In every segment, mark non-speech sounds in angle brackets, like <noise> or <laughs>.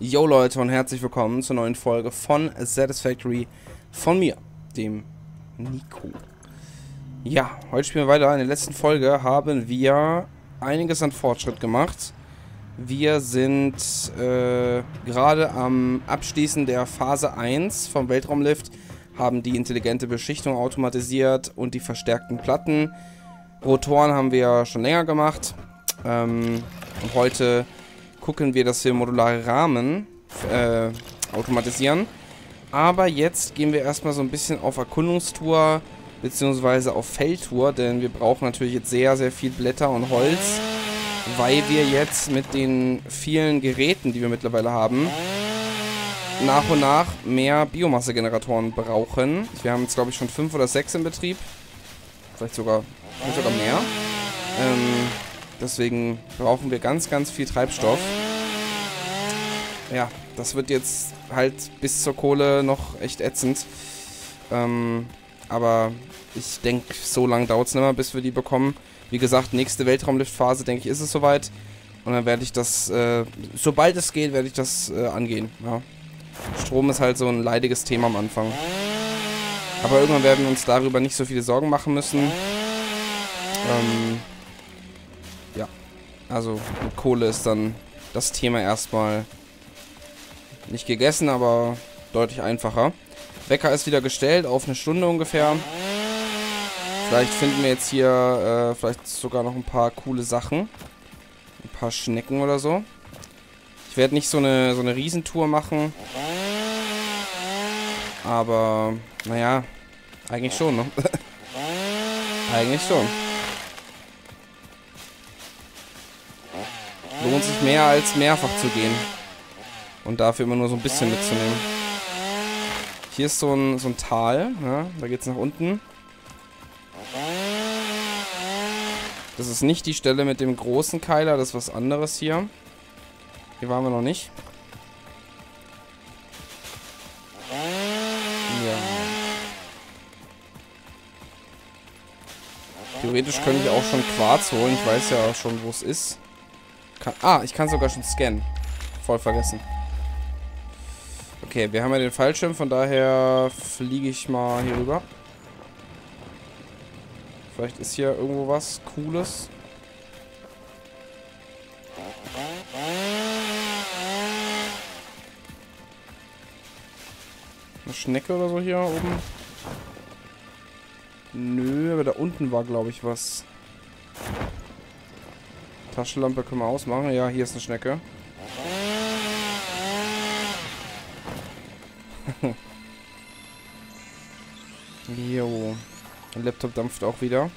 Yo Leute und herzlich willkommen zur neuen Folge von Satisfactory von mir, dem Nico. Ja, heute spielen wir weiter. In der letzten Folge haben wir einiges an Fortschritt gemacht. Wir sind äh, gerade am Abschließen der Phase 1 vom Weltraumlift, haben die intelligente Beschichtung automatisiert und die verstärkten Platten. Rotoren haben wir schon länger gemacht. Ähm, und heute gucken wir, dass wir modulare Rahmen äh, automatisieren. Aber jetzt gehen wir erstmal so ein bisschen auf Erkundungstour beziehungsweise auf Feldtour, denn wir brauchen natürlich jetzt sehr, sehr viel Blätter und Holz, weil wir jetzt mit den vielen Geräten, die wir mittlerweile haben, nach und nach mehr Biomassegeneratoren brauchen. Wir haben jetzt, glaube ich, schon fünf oder sechs in Betrieb. Vielleicht sogar, vielleicht sogar mehr. Ähm, deswegen brauchen wir ganz, ganz viel Treibstoff. Ja, das wird jetzt halt bis zur Kohle noch echt ätzend. Ähm, aber ich denke, so lange dauert es nicht mehr, bis wir die bekommen. Wie gesagt, nächste Weltraumliftphase, denke ich, ist es soweit. Und dann werde ich das, äh, sobald es geht, werde ich das äh, angehen. Ja. Strom ist halt so ein leidiges Thema am Anfang. Aber irgendwann werden wir uns darüber nicht so viele Sorgen machen müssen. Ähm. Also, mit Kohle ist dann das Thema erstmal nicht gegessen, aber deutlich einfacher. Wecker ist wieder gestellt auf eine Stunde ungefähr. Vielleicht finden wir jetzt hier äh, vielleicht sogar noch ein paar coole Sachen. Ein paar Schnecken oder so. Ich werde nicht so eine, so eine Riesentour machen. Aber, naja, eigentlich schon, ne? <laughs> eigentlich schon. Lohnt sich mehr als mehrfach zu gehen. Und dafür immer nur so ein bisschen mitzunehmen. Hier ist so ein, so ein Tal, ja, da geht es nach unten. Das ist nicht die Stelle mit dem großen Keiler, das ist was anderes hier. Hier waren wir noch nicht. Theoretisch könnte ich auch schon Quarz holen. Ich weiß ja schon, wo es ist. Kann, ah, ich kann sogar schon scannen. Voll vergessen. Okay, wir haben ja den Fallschirm, von daher fliege ich mal hier rüber. Vielleicht ist hier irgendwo was Cooles. Eine Schnecke oder so hier oben? Nö, aber da unten war, glaube ich, was. Taschenlampe können wir ausmachen. Ja, hier ist eine Schnecke. <laughs> jo. Der Laptop dampft auch wieder.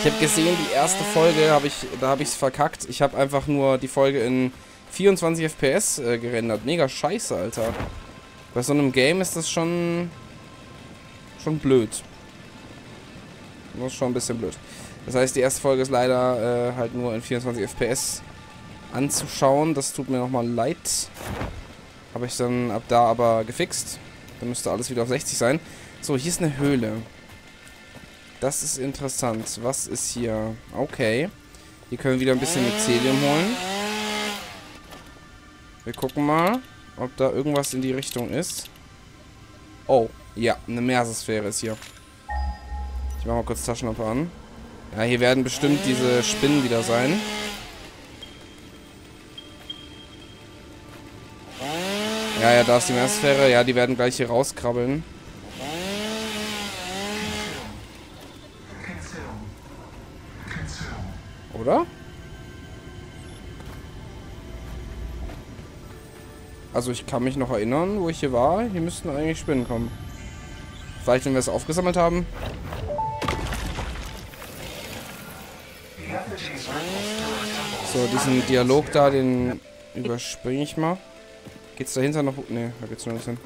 Ich habe gesehen, die erste Folge, hab ich, da habe ich es verkackt. Ich habe einfach nur die Folge in 24 FPS äh, gerendert. Mega scheiße, Alter. Bei so einem Game ist das schon schon blöd. Das ist schon ein bisschen blöd. Das heißt, die erste Folge ist leider äh, halt nur in 24 FPS anzuschauen. Das tut mir nochmal leid. Habe ich dann ab da aber gefixt. Dann müsste alles wieder auf 60 sein. So, hier ist eine Höhle. Das ist interessant. Was ist hier? Okay. Hier können wir wieder ein bisschen Mycelium holen. Wir gucken mal, ob da irgendwas in die Richtung ist. Oh, ja, eine Meeresphäre ist hier. Ich mache mal kurz Taschenlampe an. Ja, hier werden bestimmt diese Spinnen wieder sein. Ja, ja, da ist die Meeresphäre. Ja, die werden gleich hier rauskrabbeln. Oder? Also ich kann mich noch erinnern, wo ich hier war. Hier müssten eigentlich Spinnen kommen. Vielleicht, wenn wir es aufgesammelt haben. So, diesen Dialog da, den überspringe ich mal. Geht's dahinter noch? Ne, da geht's noch nicht hin.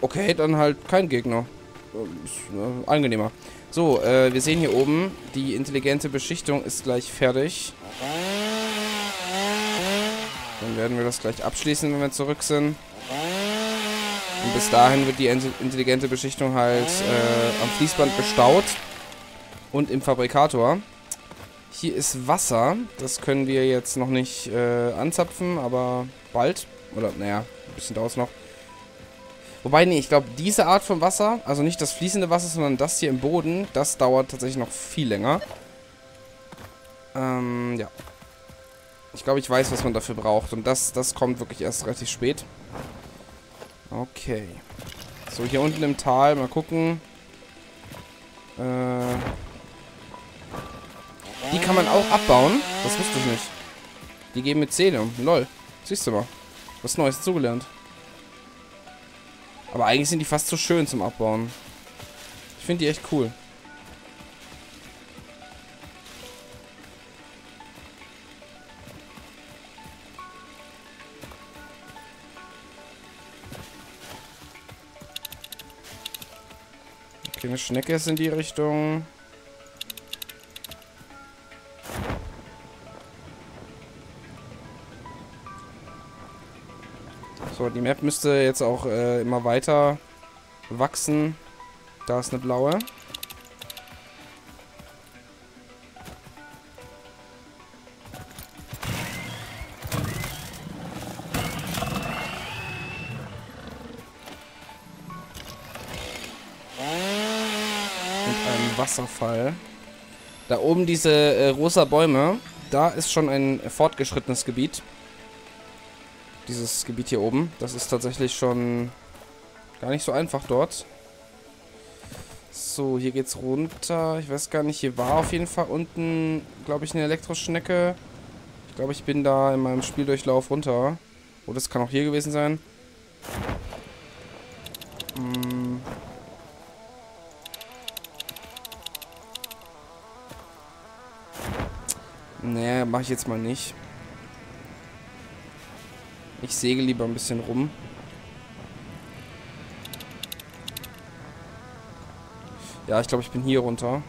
Okay, dann halt kein Gegner. Ist, äh, angenehmer. So, äh, wir sehen hier oben, die intelligente Beschichtung ist gleich fertig. Dann werden wir das gleich abschließen, wenn wir zurück sind. Und bis dahin wird die intelligente Beschichtung halt äh, am Fließband gestaut. Und im Fabrikator. Hier ist Wasser. Das können wir jetzt noch nicht äh, anzapfen, aber bald. Oder, naja, ein bisschen dauert es noch. Wobei, nee, ich glaube, diese Art von Wasser, also nicht das fließende Wasser, sondern das hier im Boden, das dauert tatsächlich noch viel länger. Ähm, ja. Ich glaube, ich weiß, was man dafür braucht. Und das, das kommt wirklich erst relativ spät. Okay. So, hier unten im Tal, mal gucken. Äh, die kann man auch abbauen. Das wusste ich nicht. Die geben mit Zählen. Lol. Siehst du mal. Was Neues zugelernt. Aber eigentlich sind die fast zu schön zum Abbauen. Ich finde die echt cool. Okay, eine Schnecke ist in die Richtung. So, die Map müsste jetzt auch äh, immer weiter wachsen. Da ist eine blaue. Wasserfall. Da oben diese äh, rosa Bäume, da ist schon ein fortgeschrittenes Gebiet dieses Gebiet hier oben. Das ist tatsächlich schon gar nicht so einfach dort. So, hier geht's runter. Ich weiß gar nicht, hier war auf jeden Fall unten, glaube ich, eine Elektroschnecke. Ich glaube, ich bin da in meinem Spieldurchlauf runter. Oh, das kann auch hier gewesen sein. Hm. Nee, mache ich jetzt mal nicht. Ich säge lieber ein bisschen rum. Ja, ich glaube, ich bin hier runter.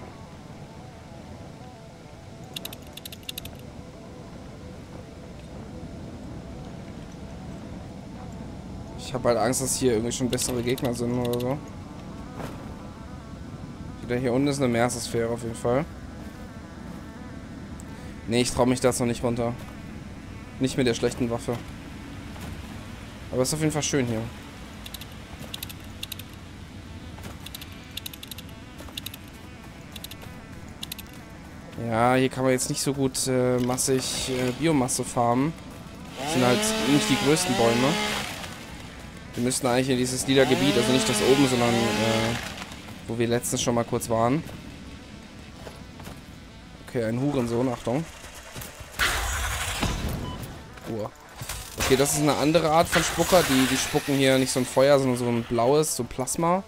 Ich habe halt Angst, dass hier irgendwie schon bessere Gegner sind oder so. Wieder hier unten ist eine Meeresphäre auf jeden Fall. Nee, ich traue mich da jetzt noch nicht runter. Nicht mit der schlechten Waffe. Aber es ist auf jeden Fall schön hier. Ja, hier kann man jetzt nicht so gut äh, massig äh, Biomasse farmen. Das sind halt nicht die größten Bäume. Wir müssten eigentlich in dieses lila also nicht das oben, sondern äh, wo wir letztens schon mal kurz waren. Okay, ein Hurensohn, Achtung. Uhr. Okay, das ist eine andere Art von Spucker. Die, die spucken hier nicht so ein Feuer, sondern so ein blaues, so Plasma.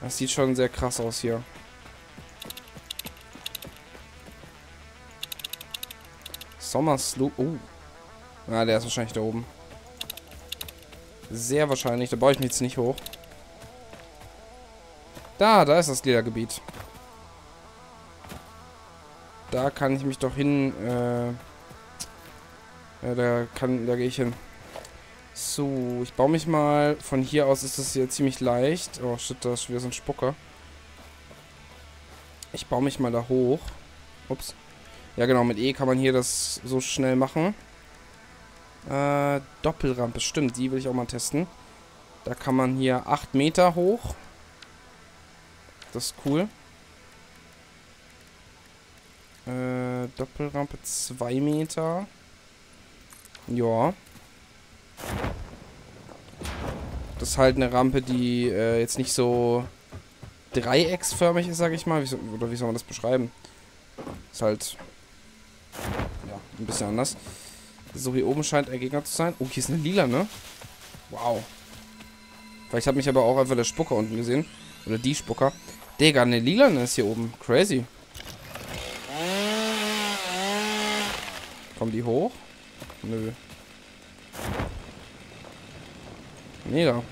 Das sieht schon sehr krass aus hier. Sommersloop. Oh. Na, der ist wahrscheinlich da oben. Sehr wahrscheinlich. Da baue ich mich jetzt nicht hoch. Da, da ist das Ledergebiet. Da kann ich mich doch hin. Äh, ja, da kann, da gehe ich hin. So, ich baue mich mal. Von hier aus ist das hier ziemlich leicht. Oh shit, da ist wieder so ein Spucker. Ich baue mich mal da hoch. Ups. Ja genau, mit E kann man hier das so schnell machen. Äh, Doppelrampe, stimmt, die will ich auch mal testen. Da kann man hier 8 Meter hoch. Das ist cool. Äh, Doppelrampe 2 Meter. Ja. Das ist halt eine Rampe, die äh, jetzt nicht so dreiecksförmig ist, sag ich mal. Wie so, oder wie soll man das beschreiben? Ist halt ja, ein bisschen anders. So, hier oben scheint ein Gegner zu sein. Oh, hier ist eine lila, ne? Wow. Vielleicht hat mich aber auch einfach der Spucker unten gesehen. Oder die Spucker. Digga, eine lila ist hier oben. Crazy. Kommen die hoch? Nö. Mega.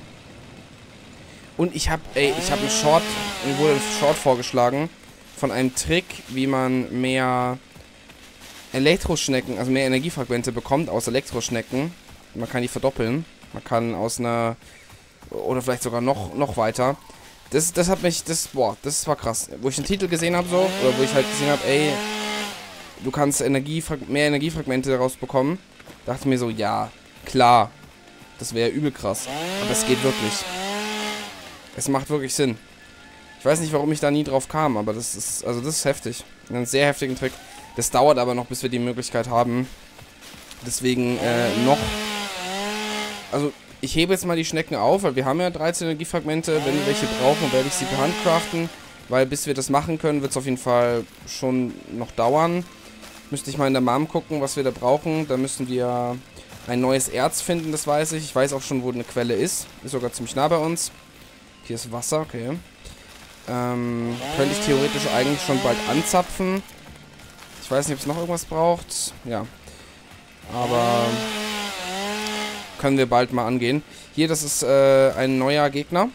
Und ich habe, ey, ich habe einen Short, mir wurde ein Short vorgeschlagen von einem Trick, wie man mehr Elektroschnecken, also mehr Energiefragmente bekommt aus Elektroschnecken. Man kann die verdoppeln. Man kann aus einer oder vielleicht sogar noch noch weiter. Das, das hat mich, das, boah, das war krass. Wo ich den Titel gesehen habe so, oder wo ich halt gesehen habe, ey, du kannst Energiefrag mehr Energiefragmente daraus bekommen. Dachte mir so, ja, klar. Das wäre übel krass. Aber es geht wirklich. Es macht wirklich Sinn. Ich weiß nicht, warum ich da nie drauf kam, aber das ist, also das ist heftig. Ein sehr heftigen Trick. Das dauert aber noch, bis wir die Möglichkeit haben. Deswegen äh, noch. Also ich hebe jetzt mal die Schnecken auf, weil wir haben ja 13 Energiefragmente. Wenn wir welche brauchen, werde ich sie per Hand craften. Weil bis wir das machen können, wird es auf jeden Fall schon noch dauern. Müsste ich mal in der Mom gucken, was wir da brauchen. Da müssen wir ein neues Erz finden, das weiß ich. Ich weiß auch schon, wo eine Quelle ist. Ist sogar ziemlich nah bei uns. Hier ist Wasser, okay. Ähm, könnte ich theoretisch eigentlich schon bald anzapfen. Ich weiß nicht, ob es noch irgendwas braucht. Ja. Aber können wir bald mal angehen. Hier, das ist äh, ein neuer Gegner.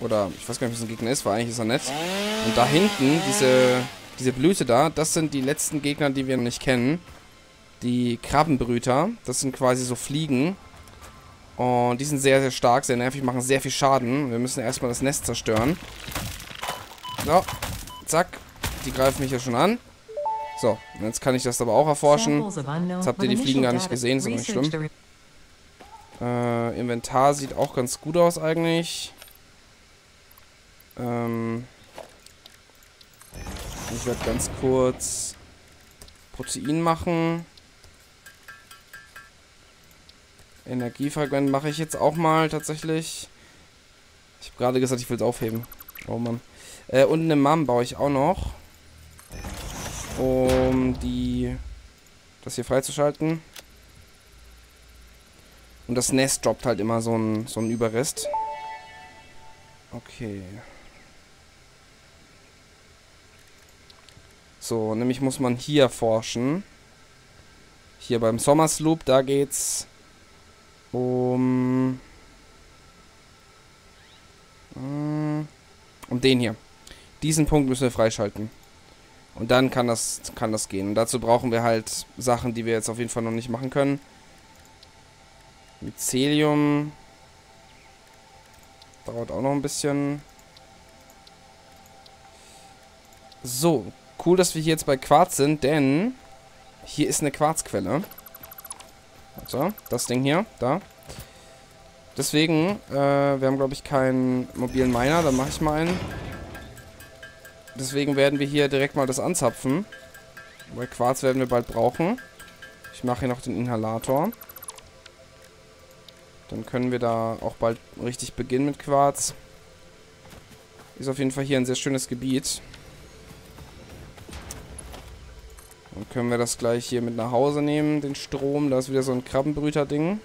Oder ich weiß gar nicht, was ein Gegner ist, weil eigentlich ist er nett. Und da hinten, diese, diese Blüte da, das sind die letzten Gegner, die wir noch nicht kennen. Die Krabbenbrüter. Das sind quasi so Fliegen. Und die sind sehr, sehr stark, sehr nervig, machen sehr viel Schaden. Wir müssen erstmal das Nest zerstören. So, zack. Die greifen mich ja schon an. So, jetzt kann ich das aber auch erforschen. Jetzt habt ihr die Fliegen gar nicht gesehen, ist aber nicht schlimm. Äh, Inventar sieht auch ganz gut aus eigentlich. Ähm, ich werde ganz kurz Protein machen. Energiefragment mache ich jetzt auch mal tatsächlich. Ich habe gerade gesagt, ich will es aufheben. Oh Mann. Äh, und eine Mom baue ich auch noch. Um die das hier freizuschalten. Und das Nest droppt halt immer so ein, so ein Überrest. Okay. So, nämlich muss man hier forschen. Hier beim Sommersloop, da geht's um... Um den hier. Diesen Punkt müssen wir freischalten. Und dann kann das, kann das gehen. Und dazu brauchen wir halt Sachen, die wir jetzt auf jeden Fall noch nicht machen können. Mycelium. Dauert auch noch ein bisschen. So, cool, dass wir hier jetzt bei Quarz sind, denn hier ist eine Quarzquelle. So, das Ding hier, da. Deswegen, äh, wir haben, glaube ich, keinen mobilen Miner. Dann mache ich mal einen. Deswegen werden wir hier direkt mal das anzapfen. Weil Quarz werden wir bald brauchen. Ich mache hier noch den Inhalator. Dann können wir da auch bald richtig beginnen mit Quarz. Ist auf jeden Fall hier ein sehr schönes Gebiet. Dann können wir das gleich hier mit nach Hause nehmen, den Strom. Da ist wieder so ein Krabbenbrüter-Ding.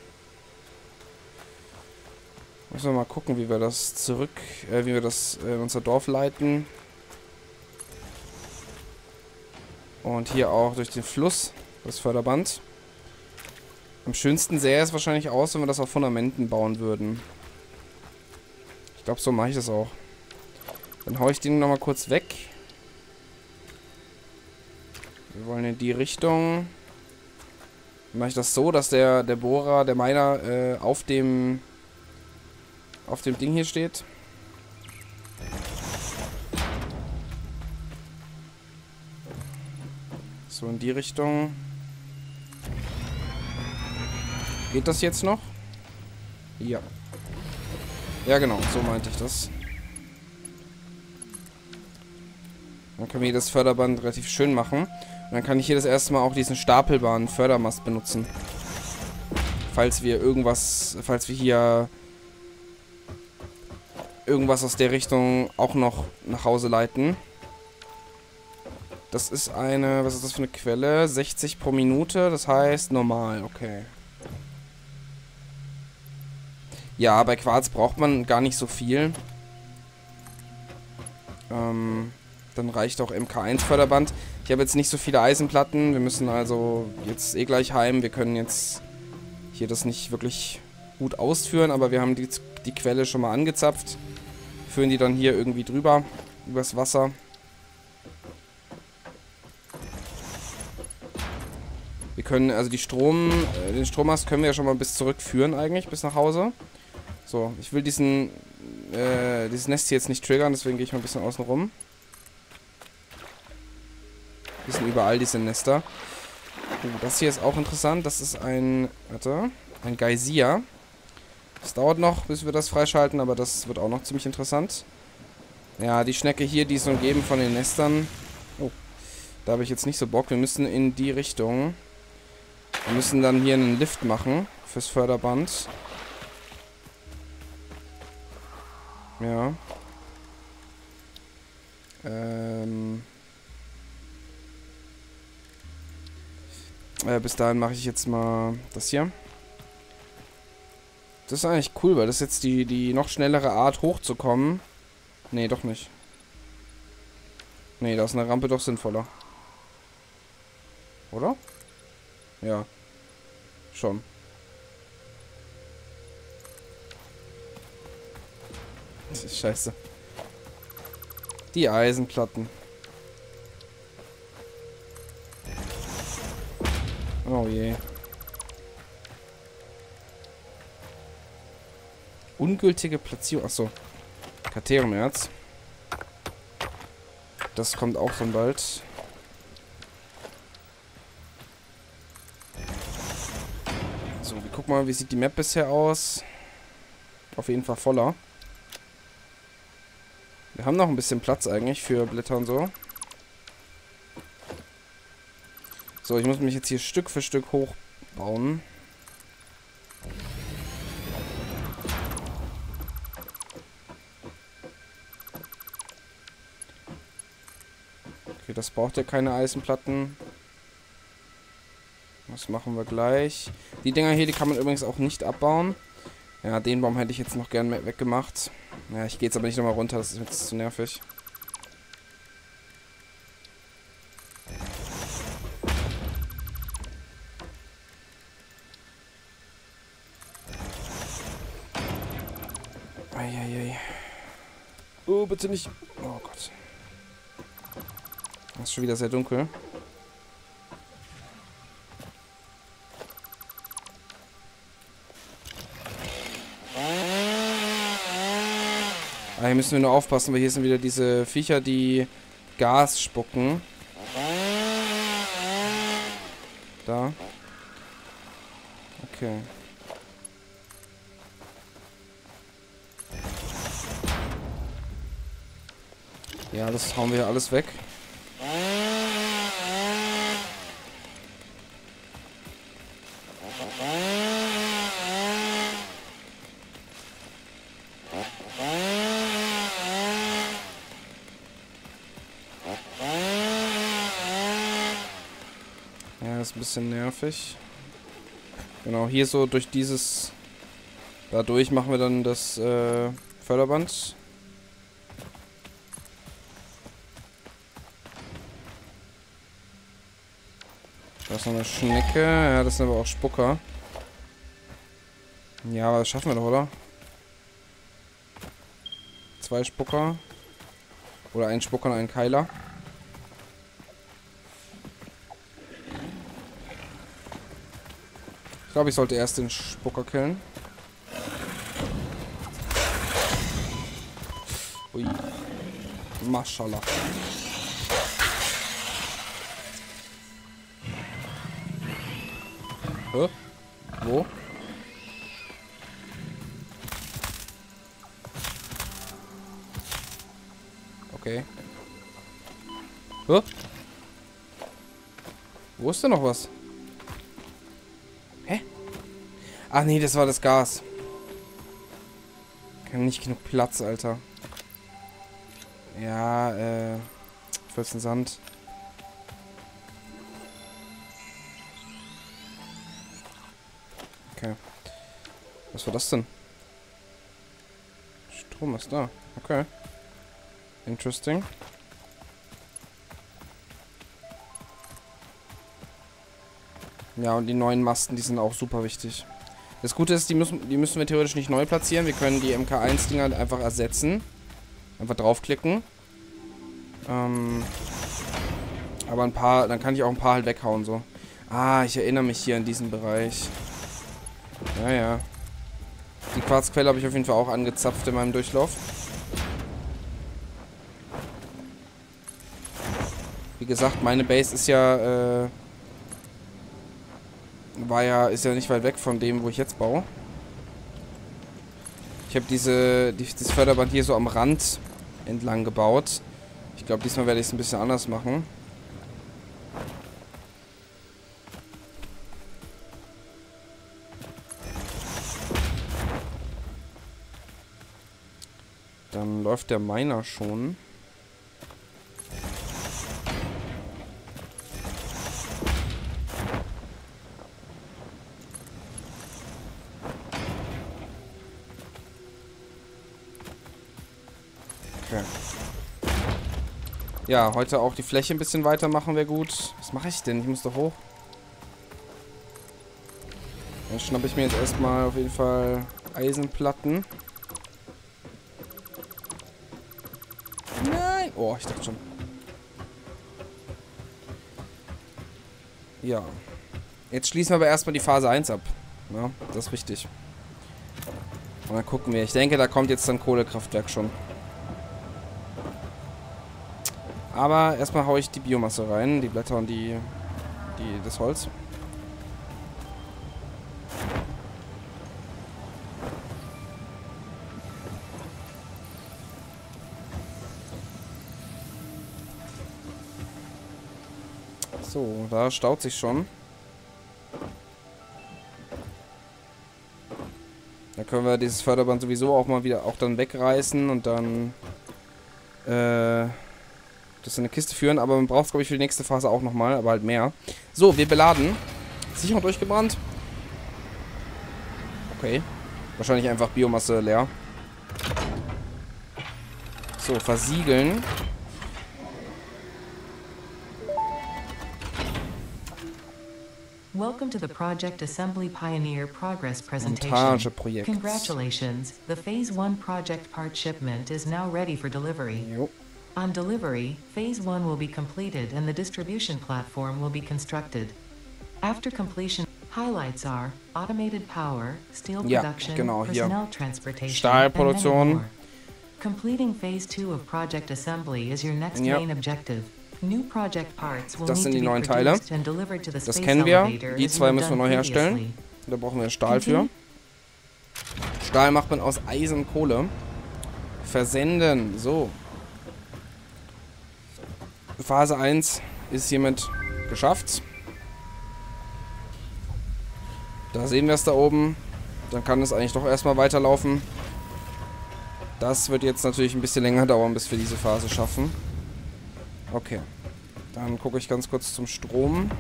Müssen wir mal gucken, wie wir das zurück, äh, wie wir das in unser Dorf leiten. Und hier auch durch den Fluss, das Förderband. Am schönsten sähe es wahrscheinlich aus, wenn wir das auf Fundamenten bauen würden. Ich glaube, so mache ich das auch. Dann haue ich den nochmal kurz weg. Wir wollen in die Richtung. Dann mache ich das so, dass der, der Bohrer, der Miner, äh, auf dem auf dem Ding hier steht. So in die Richtung. Geht das jetzt noch? Ja. Ja, genau, so meinte ich das. Dann können wir hier das Förderband relativ schön machen. Und dann kann ich hier das erste Mal auch diesen stapelbaren Fördermast benutzen. Falls wir irgendwas, falls wir hier irgendwas aus der Richtung auch noch nach Hause leiten. Das ist eine, was ist das für eine Quelle? 60 pro Minute, das heißt normal, okay. Ja, bei Quarz braucht man gar nicht so viel. Ähm, dann reicht auch MK1-Förderband. Ich habe jetzt nicht so viele Eisenplatten. Wir müssen also jetzt eh gleich heim. Wir können jetzt hier das nicht wirklich gut ausführen, aber wir haben die, die Quelle schon mal angezapft. Führen die dann hier irgendwie drüber, übers Wasser. Wir können, also die Strom, äh, den Strommast können wir ja schon mal bis zurückführen eigentlich, bis nach Hause. So, ich will diesen, äh, dieses Nest hier jetzt nicht triggern, deswegen gehe ich mal ein bisschen außen rum. Die sind überall, diese Nester. Oh, das hier ist auch interessant. Das ist ein, warte, ein Geysir. Es dauert noch, bis wir das freischalten, aber das wird auch noch ziemlich interessant. Ja, die Schnecke hier, die ist umgeben von den Nestern. Oh, da habe ich jetzt nicht so Bock. Wir müssen in die Richtung. Wir müssen dann hier einen Lift machen fürs Förderband. Ja. Ähm. Äh, bis dahin mache ich jetzt mal das hier. Das ist eigentlich cool, weil das ist jetzt die, die noch schnellere Art hochzukommen. Nee, doch nicht. Nee, da ist eine Rampe doch sinnvoller. Oder? Ja. Schon. <laughs> Scheiße. Die Eisenplatten. Oh je. Ungültige Platzierung. Achso. Kateriumerz. Das kommt auch schon bald. So, wir gucken mal, wie sieht die Map bisher aus. Auf jeden Fall voller. Wir haben noch ein bisschen Platz eigentlich für Blätter und so. So, ich muss mich jetzt hier Stück für Stück hochbauen. Okay, das braucht ja keine Eisenplatten. Das machen wir gleich. Die Dinger hier, die kann man übrigens auch nicht abbauen. Ja, den Baum hätte ich jetzt noch gern weggemacht. Ja, ich gehe jetzt aber nicht nochmal runter, das ist jetzt zu nervig. Bitte nicht. Oh Gott. Das ist schon wieder sehr dunkel. Ah, hier müssen wir nur aufpassen, weil hier sind wieder diese Viecher, die Gas spucken. Da. Okay. Ja, das hauen wir alles weg. Ja, ist ein bisschen nervig. Genau, hier so durch dieses... Dadurch machen wir dann das äh, Förderband. Ist noch eine Schnecke. Ja, das sind aber auch Spucker. Ja, aber das schaffen wir doch, oder? Zwei Spucker. Oder ein Spucker und ein Keiler. Ich glaube, ich sollte erst den Spucker killen. Ui. Maschallah. Hä? Wo? Okay. Hä? Wo ist denn noch was? Hä? Ach nee, das war das Gas. Kann nicht genug Platz, Alter. Ja, äh... Sand. Okay. Was war das denn? Strom ist da. Okay. Interesting. Ja, und die neuen Masten, die sind auch super wichtig. Das Gute ist, die müssen, die müssen wir theoretisch nicht neu platzieren. Wir können die MK1-Dinger einfach ersetzen. Einfach draufklicken. Ähm, aber ein paar, dann kann ich auch ein paar halt weghauen, so. Ah, ich erinnere mich hier an diesen Bereich. Ja, ja. Die Quarzquelle habe ich auf jeden Fall auch angezapft in meinem Durchlauf. Wie gesagt, meine Base ist ja, äh, war ja, ist ja nicht weit weg von dem, wo ich jetzt baue. Ich habe diese, die, das Förderband hier so am Rand entlang gebaut. Ich glaube, diesmal werde ich es ein bisschen anders machen. Läuft der Miner schon. Okay. Ja, heute auch die Fläche ein bisschen weitermachen wäre gut. Was mache ich denn? Ich muss doch hoch. Dann schnappe ich mir jetzt erstmal auf jeden Fall Eisenplatten. Oh, ich dachte schon. Ja. Jetzt schließen wir aber erstmal die Phase 1 ab. Ja, das ist wichtig. Und dann gucken wir. Ich denke, da kommt jetzt dann Kohlekraftwerk schon. Aber erstmal haue ich die Biomasse rein, die Blätter und die, die das Holz. So, da staut sich schon. Da können wir dieses Förderband sowieso auch mal wieder auch dann wegreißen und dann äh, das in eine Kiste führen. Aber man braucht es, glaube ich, für die nächste Phase auch nochmal, aber halt mehr. So, wir beladen. Sicherung durchgebrannt. Okay. Wahrscheinlich einfach Biomasse leer. So, versiegeln. Welcome to the Project Assembly Pioneer Progress presentation. Congratulations, the Phase 1 project part shipment is now ready for delivery. Jo. On delivery, Phase 1 will be completed and the distribution platform will be constructed. After completion, highlights are automated power, steel Ja, production, genau, personnel transportation, Stahlproduktion. and many more. Completing Phase 2 of Project Assembly is your next Ja. main objective. Das sind die neuen Teile. Das kennen wir. Die zwei müssen wir neu herstellen. Da brauchen wir Stahl für. Stahl macht man aus Eisen und Kohle. Versenden. So. Phase 1 ist hiermit geschafft. Da sehen wir es da oben. Dann kann es eigentlich doch erstmal weiterlaufen. Das wird jetzt natürlich ein bisschen länger dauern, bis wir diese Phase schaffen. Okay. Dann gucke ich ganz kurz zum Strom.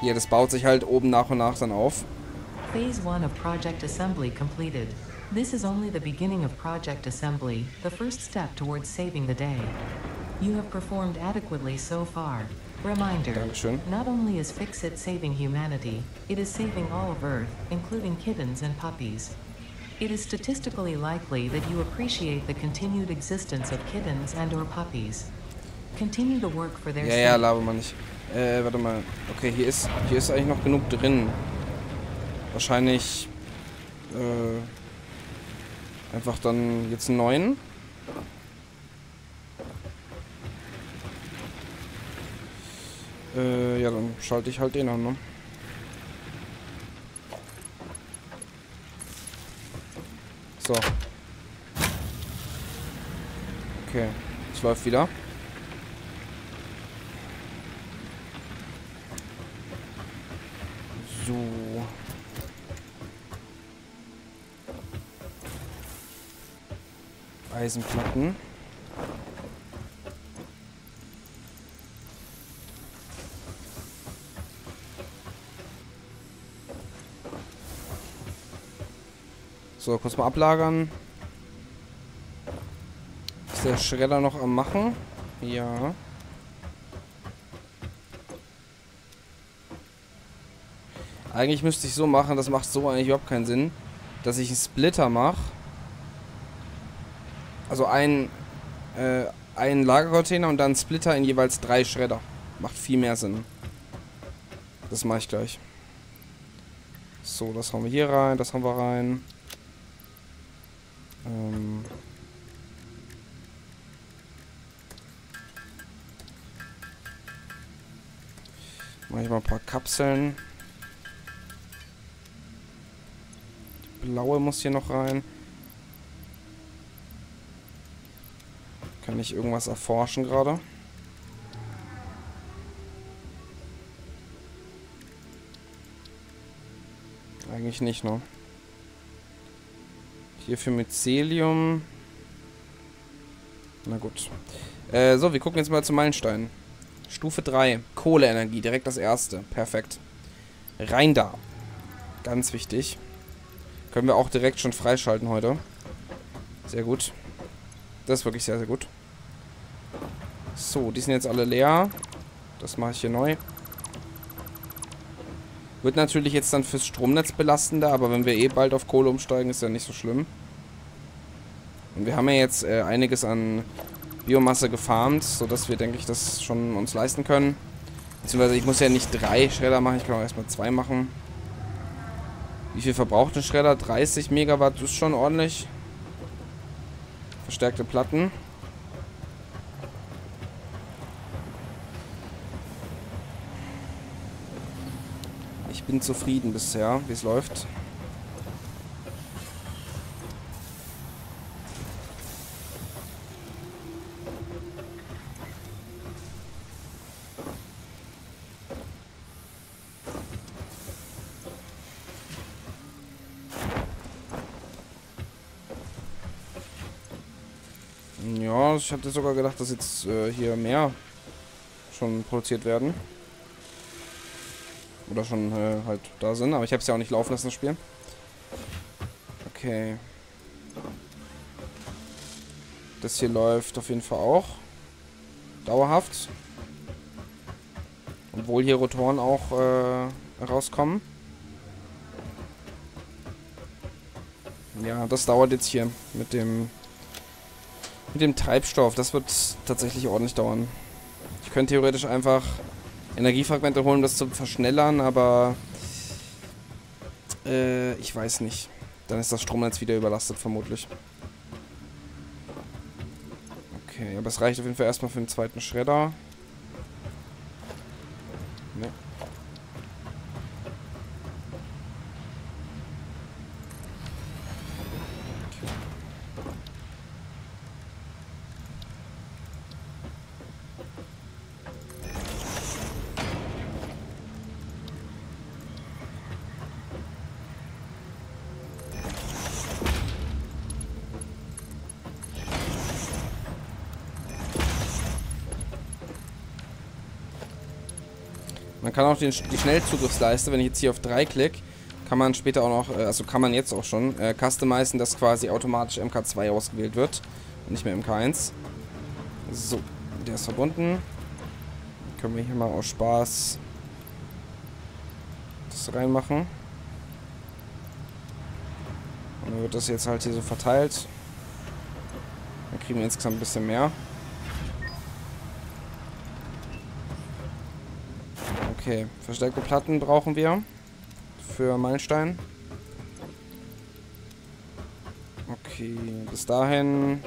Hier, das baut sich halt oben nach und nach dann auf. Phase 1 of Project Assembly completed. This is only the beginning of Project Assembly, the first step towards saving the day. You have performed adequately so far. Reminder, Dankeschön. not only is Fixit saving humanity, it is saving all of Earth, including kittens and puppies. It is statistically likely that you appreciate the continued existence of kittens and or puppies. Continue to work for their Ja, ja, laber mal nicht. Äh, warte mal. Okay, hier ist, hier ist eigentlich noch genug drin. Wahrscheinlich, äh, einfach dann jetzt einen neuen. Äh, ja, dann schalte ich halt den an, ne? So. Okay, es läuft wieder. So. Eisenplatten. So, kurz mal ablagern. Ist der Schredder noch am Machen? Ja. Eigentlich müsste ich so machen, das macht so eigentlich überhaupt keinen Sinn, dass ich einen Splitter mache. Also ein, äh, einen Lagercontainer und dann einen Splitter in jeweils drei Schredder. Macht viel mehr Sinn. Das mache ich gleich. So, das hauen wir hier rein, das hauen wir rein. Ähm Mache ich mal ein paar Kapseln. Die blaue muss hier noch rein. Kann ich irgendwas erforschen gerade? Eigentlich nicht, ne? Hier für Mycelium. Na gut. Äh, so, wir gucken jetzt mal zum Meilenstein. Stufe 3. Kohleenergie. Direkt das erste. Perfekt. Rein da. Ganz wichtig. Können wir auch direkt schon freischalten heute. Sehr gut. Das ist wirklich sehr, sehr gut. So, die sind jetzt alle leer. Das mache ich hier neu. Wird natürlich jetzt dann fürs Stromnetz belastender, aber wenn wir eh bald auf Kohle umsteigen, ist ja nicht so schlimm. Und wir haben ja jetzt äh, einiges an Biomasse gefarmt, sodass wir, denke ich, das schon uns leisten können. Beziehungsweise ich muss ja nicht drei Schredder machen, ich kann auch erstmal zwei machen. Wie viel verbraucht ein Schredder? 30 Megawatt ist schon ordentlich. Verstärkte Platten. Bin zufrieden bisher, wie es läuft. Ja, ich hatte sogar gedacht, dass jetzt äh, hier mehr schon produziert werden. Oder schon äh, halt da sind. Aber ich habe es ja auch nicht laufen lassen, das Spiel. Okay. Das hier läuft auf jeden Fall auch. Dauerhaft. Obwohl hier Rotoren auch äh, rauskommen. Ja, das dauert jetzt hier mit dem mit dem Treibstoff. Das wird tatsächlich ordentlich dauern. Ich könnte theoretisch einfach Energiefragmente holen, um das zu verschnellern, aber äh, ich weiß nicht. Dann ist das Stromnetz wieder überlastet, vermutlich. Okay, aber es reicht auf jeden Fall erstmal für den zweiten Schredder. Kann auch den, die Schnellzugriffsleiste, wenn ich jetzt hier auf 3 klicke, kann man später auch noch, äh, also kann man jetzt auch schon, äh, customizen, dass quasi automatisch MK2 ausgewählt wird und nicht mehr MK1. So, der ist verbunden. Können wir hier mal aus Spaß das reinmachen. Und dann wird das jetzt halt hier so verteilt. Dann kriegen wir insgesamt ein bisschen mehr. Okay, verstärkte Platten brauchen wir für Meilenstein. Okay, bis dahin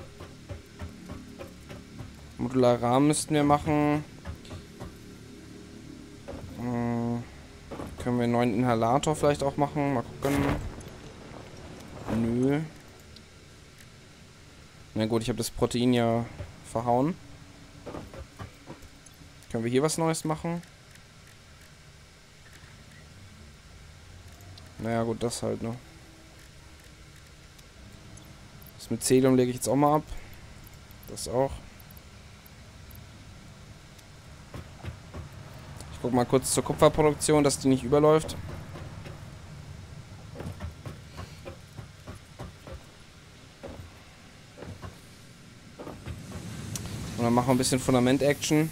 modular Rahmen müssten wir machen. Hm, können wir einen neuen Inhalator vielleicht auch machen? Mal gucken. Nö. Na gut, ich habe das Protein ja verhauen. Können wir hier was Neues machen? Naja, gut, das halt, ne? Das mit Mycelium lege ich jetzt auch mal ab. Das auch. Ich guck mal kurz zur Kupferproduktion, dass die nicht überläuft. Und dann machen wir ein bisschen Fundament-Action.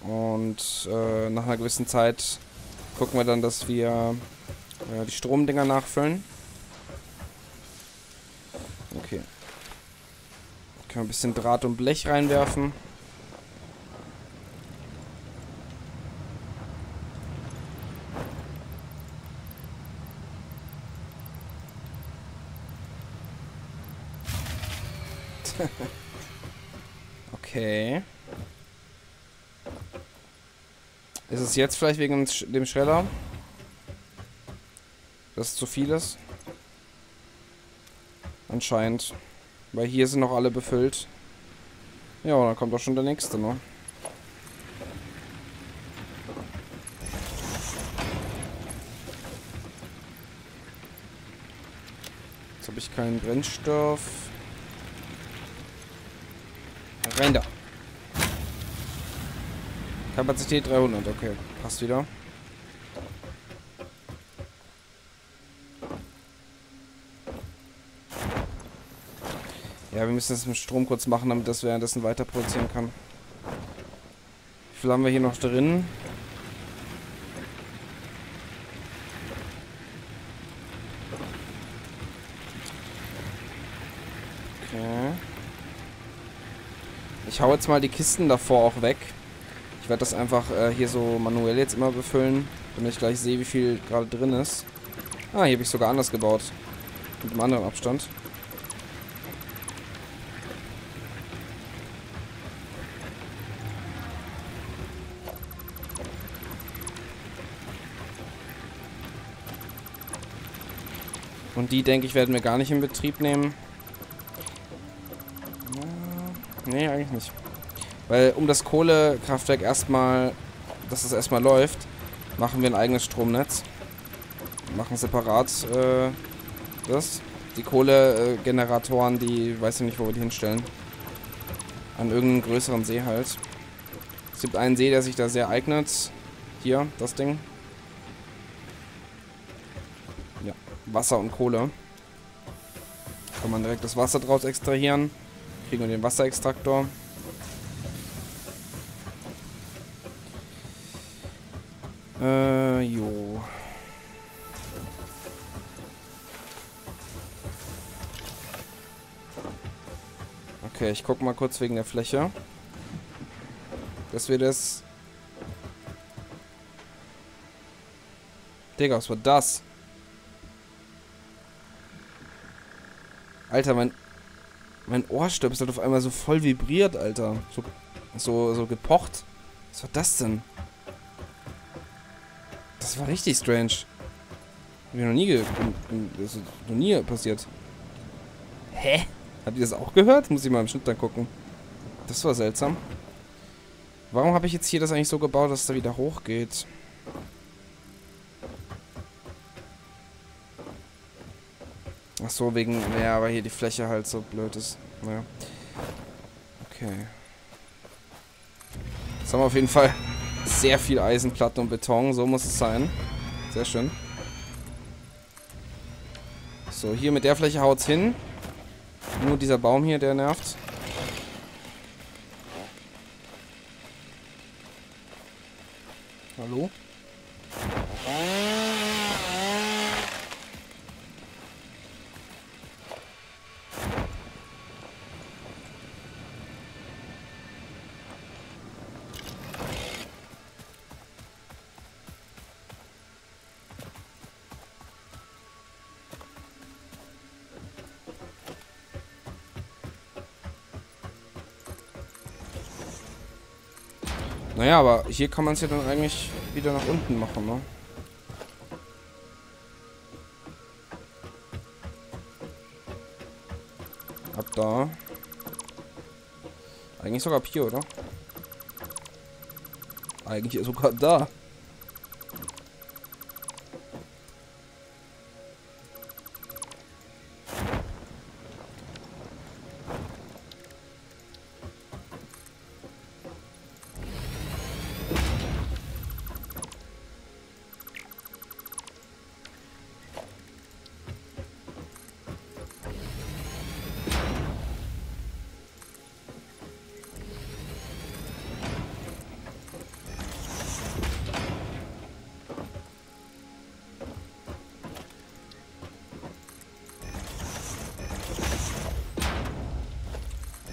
Und äh, nach einer gewissen Zeit gucken wir dann, dass wir äh, die Stromdinger nachfüllen. Okay. Können wir ein bisschen Draht und Blech reinwerfen. <laughs> okay. Ist es jetzt vielleicht wegen dem Schredder? Dass es zu viel ist? Anscheinend. Weil hier sind noch alle befüllt. Ja, dann kommt doch schon der nächste, ne? Jetzt habe ich keinen Brennstoff. Rein da. Kapazität 300, okay. Passt wieder. Ja, wir müssen das mit Strom kurz machen, damit das währenddessen weiter produzieren kann. Wie viel haben wir hier noch drin? Okay. Ich hau jetzt mal die Kisten davor auch weg. Werde das einfach äh, hier so manuell jetzt immer befüllen, damit ich gleich sehe, wie viel gerade drin ist. Ah, hier habe ich sogar anders gebaut. Mit einem anderen Abstand. Und die, denke ich, werden wir gar nicht in Betrieb nehmen. Nee, eigentlich nicht. Weil um das Kohlekraftwerk erstmal, dass es erstmal läuft, machen wir ein eigenes Stromnetz. Machen separat äh, das. Die Kohlegeneratoren, die weiß ich nicht, wo wir die hinstellen. An irgendeinem größeren See halt. Es gibt einen See, der sich da sehr eignet. Hier, das Ding. Wasser und Kohle. Kann man direkt das Wasser draus extrahieren. Kriegen wir den Wasserextraktor. Ich guck mal kurz wegen der Fläche. Dass wir das... Digga, was war das? Alter, mein, mein Ohrstöpsel hat auf einmal so voll vibriert, Alter. So, so, so gepocht. Was war das denn? Das war richtig strange. Hab ich noch nie, das ist noch nie passiert. Hä? Habt ihr das auch gehört? Muss ich mal im Schnitt dann gucken. Das war seltsam. Warum habe ich jetzt hier das eigentlich so gebaut, dass es da wieder hochgeht? Ach so, wegen, ja, weil hier die Fläche halt so blöd ist. Naja. Okay. Jetzt haben wir auf jeden Fall sehr viel Eisenplatte und Beton. So muss es sein. Sehr schön. So, hier mit der Fläche haut's hin. Nur dieser Baum hier, der nervt. Naja, aber hier kann man es ja dann eigentlich wieder nach unten machen, ne? Ab da. Eigentlich sogar ab hier, oder? Eigentlich sogar da.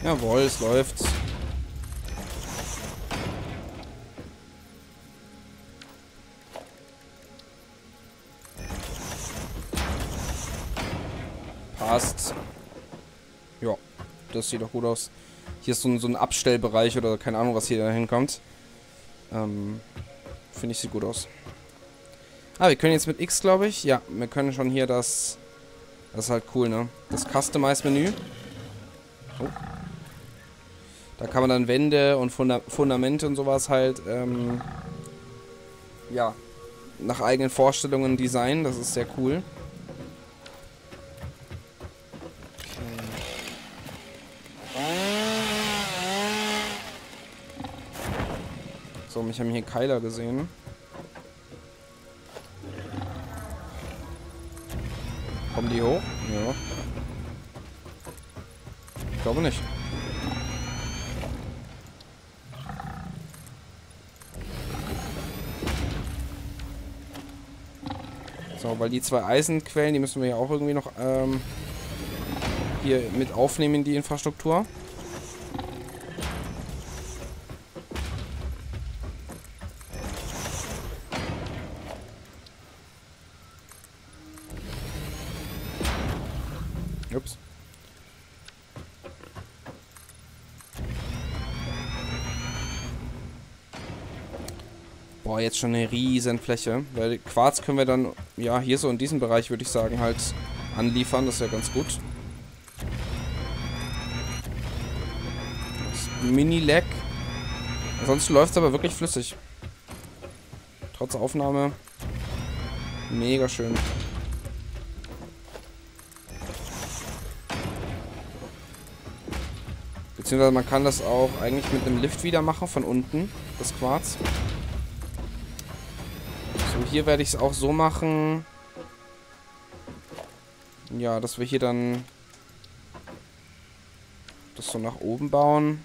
Jawohl, es läuft. Passt. Ja, das sieht doch gut aus. Hier ist so ein, so ein Abstellbereich oder keine Ahnung, was hier da hinkommt. Ähm, Finde ich, sieht gut aus. Ah, wir können jetzt mit X, glaube ich. Ja, wir können schon hier das... Das ist halt cool, ne? Das Customize-Menü. Oh. Da kann man dann Wände und Funda Fundamente und sowas halt, ähm, ja, nach eigenen Vorstellungen designen. Das ist sehr cool. So, mich haben hier Keiler gesehen. Kommen die hoch? Ja. Ich glaube nicht. So, weil die zwei Eisenquellen, die müssen wir ja auch irgendwie noch ähm, hier mit aufnehmen in die Infrastruktur. Jetzt schon eine riesen Fläche. Weil Quarz können wir dann, ja, hier so in diesem Bereich, würde ich sagen, halt anliefern. Das ist ja ganz gut. Mini-Lag. Ansonsten läuft es aber wirklich flüssig. Trotz Aufnahme. Mega schön. Beziehungsweise man kann das auch eigentlich mit einem Lift wieder machen von unten, das Quarz. Hier werde ich es auch so machen. Ja, dass wir hier dann das so nach oben bauen.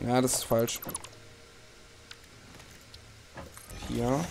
Ja, das ist falsch. Hier.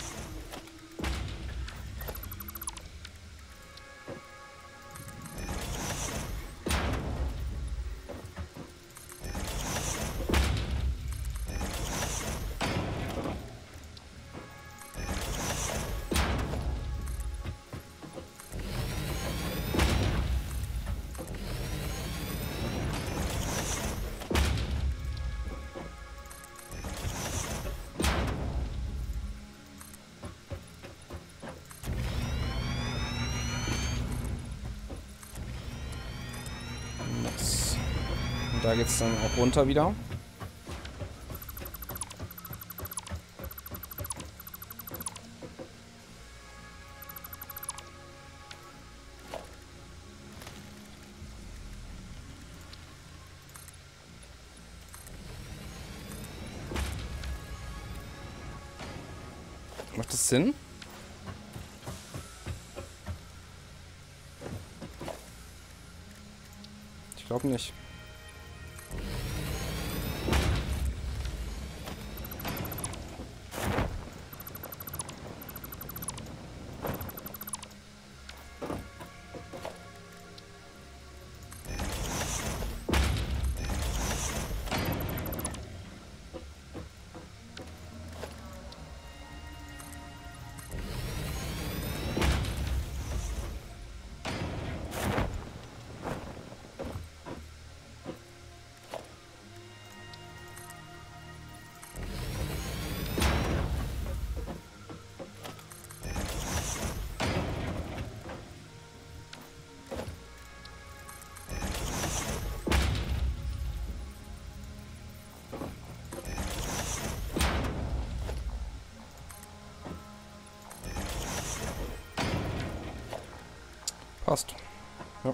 Da geht es dann auch runter wieder. Macht das Sinn? Ich glaube nicht. Passt. Ja.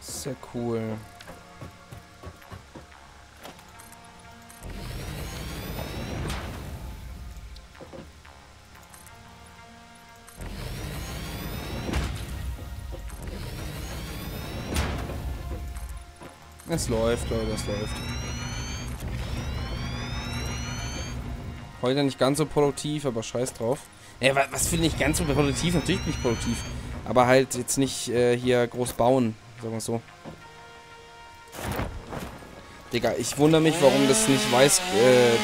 Sehr cool. Es läuft, Leute, es läuft. Heute nicht ganz so produktiv, aber scheiß drauf. Ja, wa- was finde ich ganz so produktiv? Natürlich bin ich produktiv. Aber halt jetzt nicht äh, hier groß bauen, sagen wir so. Digga, ich wundere mich, warum das nicht weiß, äh,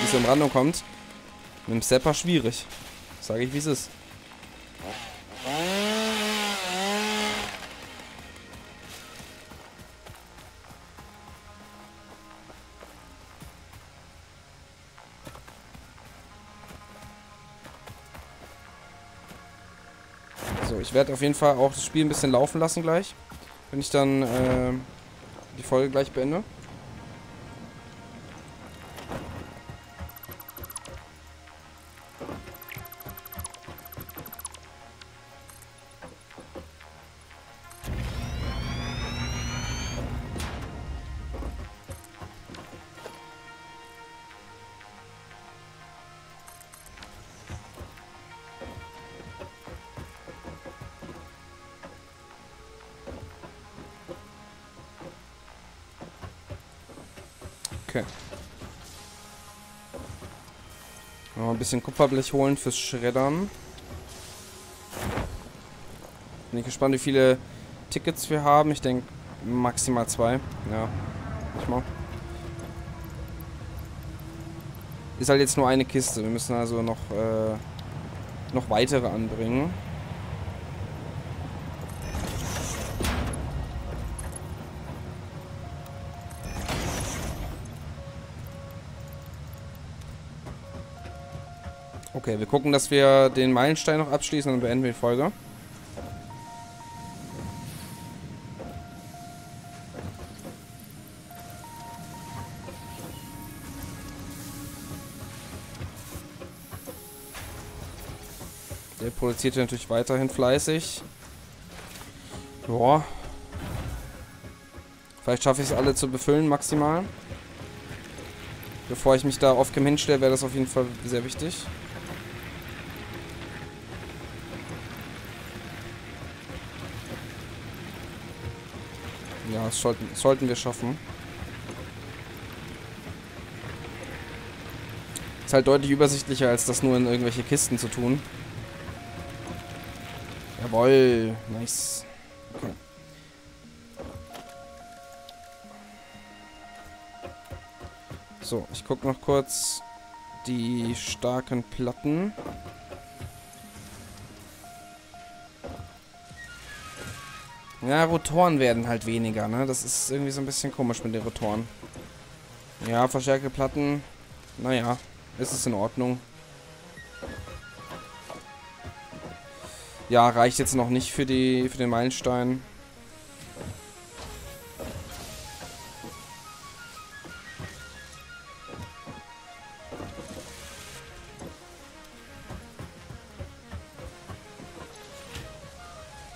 diese Umrandung kommt. Mit dem Stepper schwierig. Sage ich, wie es ist. Ich werde auf jeden Fall auch das Spiel ein bisschen laufen lassen gleich. Wenn ich dann äh, die Folge gleich beende. Bisschen Kupferblech holen fürs Schreddern. Bin ich gespannt, wie viele Tickets wir haben. Ich denke maximal zwei. Ja, ich mal. Ist halt jetzt nur eine Kiste. Wir müssen also noch, äh, noch weitere anbringen. Okay, wir gucken, dass wir den Meilenstein noch abschließen und beenden wir die Folge. Der produziert natürlich weiterhin fleißig. Joa. Vielleicht schaffe ich es alle zu befüllen, maximal. Bevor ich mich da off-cam hinstelle, wäre das auf jeden Fall sehr wichtig. Das sollten, sollten wir schaffen. Ist halt deutlich übersichtlicher, als das nur in irgendwelche Kisten zu tun. Jawoll, nice. Okay. So, ich gucke noch kurz die starken Platten. Ja, Rotoren werden halt weniger, ne? Das ist irgendwie so ein bisschen komisch mit den Rotoren. Ja, verstärkte Platten. Naja, ist es in Ordnung. Ja, reicht jetzt noch nicht für die für den Meilenstein.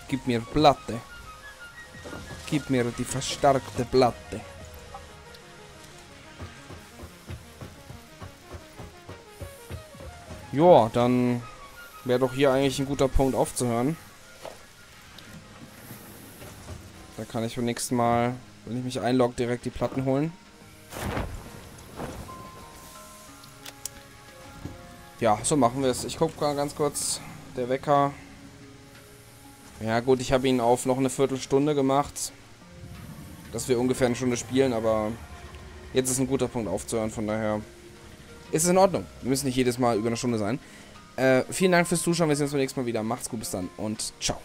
Gib mir Platte. Gib mir die verstärkte Platte. Ja, dann wäre doch hier eigentlich ein guter Punkt aufzuhören. Da kann ich beim nächsten Mal, wenn ich mich einlogge, direkt die Platten holen. Ja, so machen wir es. Ich gucke ganz kurz. Der Wecker. Ja gut, ich habe ihn auf noch eine Viertelstunde gemacht. Dass wir ungefähr eine Stunde spielen, aber jetzt ist ein guter Punkt aufzuhören, von daher ist es in Ordnung. Wir müssen nicht jedes Mal über eine Stunde sein. Äh, vielen Dank fürs Zuschauen, wir sehen uns beim nächsten Mal wieder. Macht's gut, bis dann und ciao.